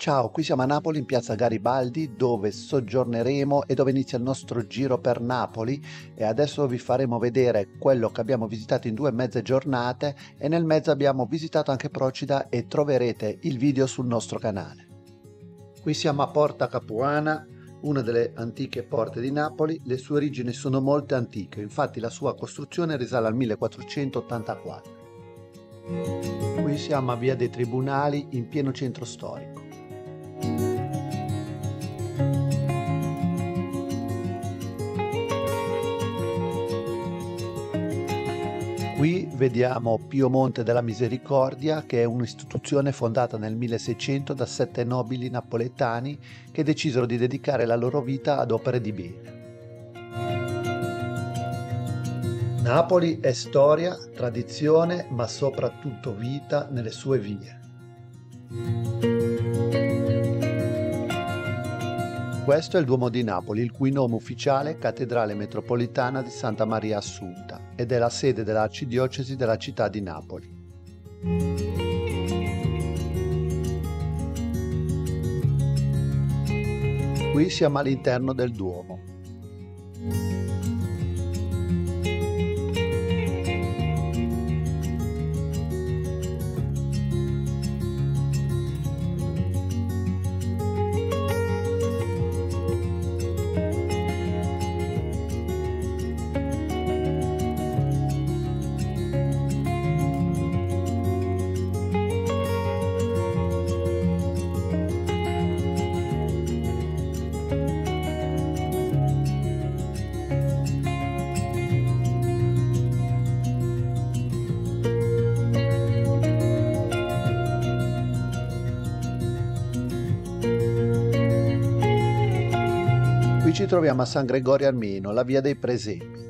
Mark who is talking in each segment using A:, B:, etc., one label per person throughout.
A: Ciao, qui siamo a Napoli in piazza Garibaldi dove soggiorneremo e dove inizia il nostro giro per Napoli e adesso vi faremo vedere quello che abbiamo visitato in due mezze giornate e nel mezzo abbiamo visitato anche Procida e troverete il video sul nostro canale. Qui siamo a Porta Capuana, una delle antiche porte di Napoli, le sue origini sono molto antiche, infatti la sua costruzione risale al 1484. Qui siamo a Via dei Tribunali in pieno centro storico. Qui vediamo Pio Monte della Misericordia, che è un'istituzione fondata nel 1600 da sette nobili napoletani che decisero di dedicare la loro vita ad opere di bene. Napoli è storia, tradizione, ma soprattutto vita nelle sue vie. Questo è il Duomo di Napoli, il cui nome ufficiale è Cattedrale Metropolitana di Santa Maria Assunta ed è la sede dell'arcidiocesi della città di Napoli. Qui siamo all'interno del Duomo. Qui ci troviamo a San Gregorio Armeno, la via dei presepi.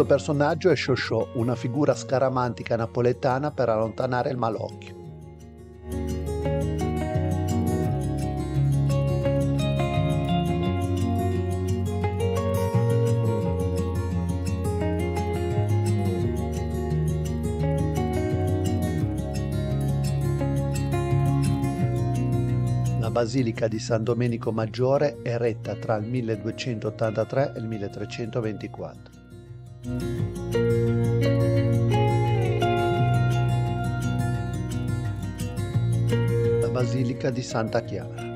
A: Questo personaggio è Shosho, una figura scaramantica napoletana per allontanare il malocchio. La basilica di San Domenico Maggiore è retta tra il 1283 e il 1324. La Basilica di Santa Chiara.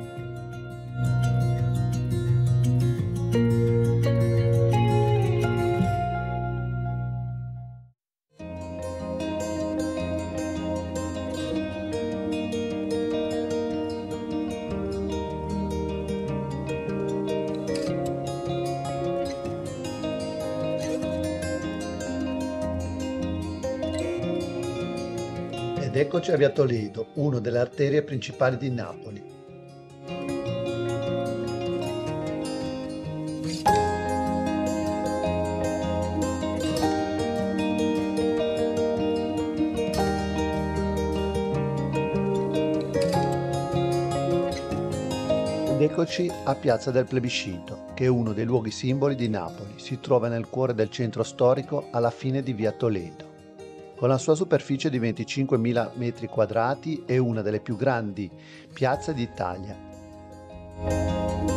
A: Ed eccoci a Via Toledo, una delle arterie principali di Napoli. Ed eccoci a Piazza del Plebiscito, che è uno dei luoghi simboli di Napoli. Si trova nel cuore del centro storico alla fine di Via Toledo. Con la sua superficie di 25.000 m2 è una delle più grandi piazze d'Italia.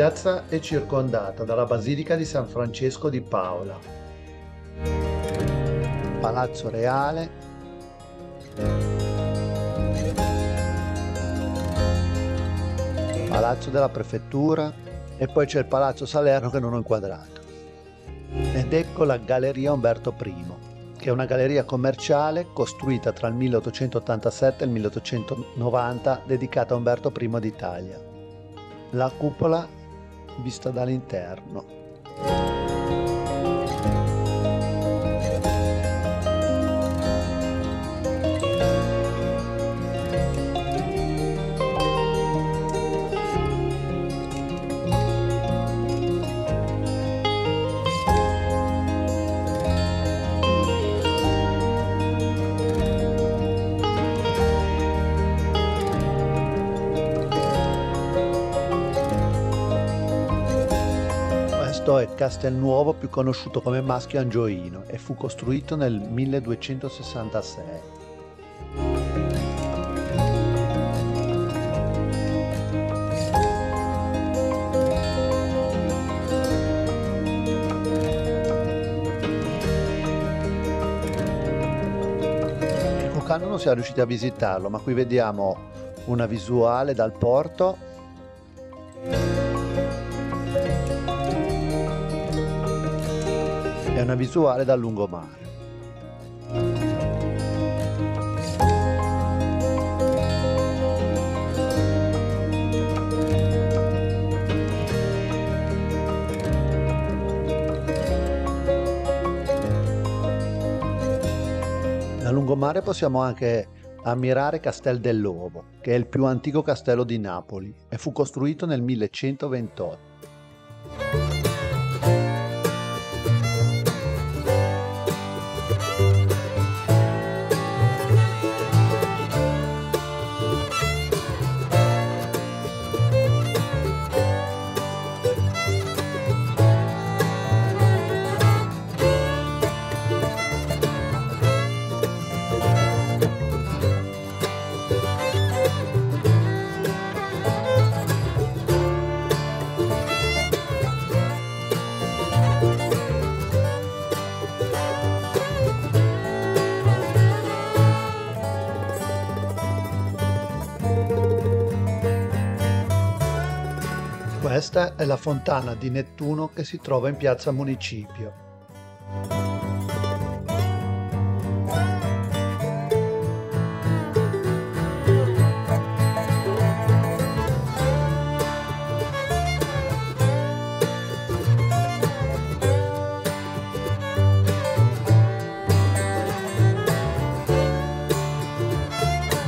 A: Piazza è circondata dalla Basilica di San Francesco di Paola, Palazzo Reale, Palazzo della Prefettura e poi c'è il Palazzo Salerno che non ho inquadrato. Ed ecco la Galleria Umberto I, che è una galleria commerciale costruita tra il 1887 e il 1890 dedicata a Umberto I d'Italia. La cupola vista dall'interno. Questo è Castelnuovo, più conosciuto come Maschio Angioino, e fu costruito nel 1266. Il vulcano non siamo riusciti a visitarlo, ma qui vediamo una visuale dal porto e una visuale dal lungomare. Da lungomare possiamo anche ammirare Castel dell'Ovo, che è il più antico castello di Napoli e fu costruito nel 1128. Questa è la fontana di Nettuno che si trova in piazza Municipio.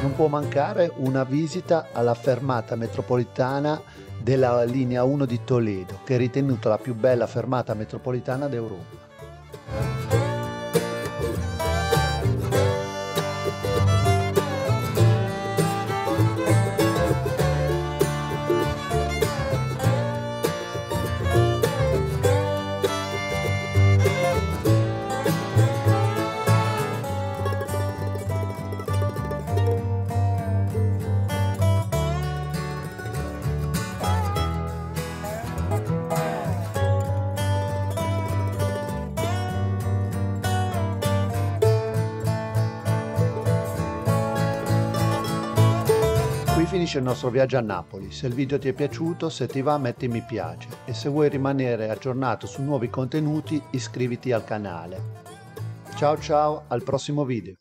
A: Non può mancare una visita alla fermata metropolitana della linea 1 di Toledo, che è ritenuta la più bella fermata metropolitana d'Europa. Finisce il nostro viaggio a Napoli. Se il video ti è piaciuto, se ti va metti mi piace e se vuoi rimanere aggiornato su nuovi contenuti iscriviti al canale. Ciao ciao, al prossimo video.